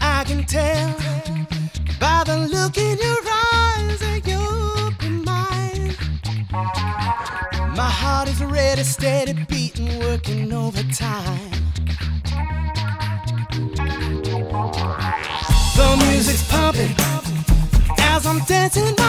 I can tell by the look in your eyes that you'll be mine. My heart is ready, steady beating, working overtime. The music's pumping as I'm dancing.